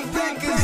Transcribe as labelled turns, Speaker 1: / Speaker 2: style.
Speaker 1: I'm thinking.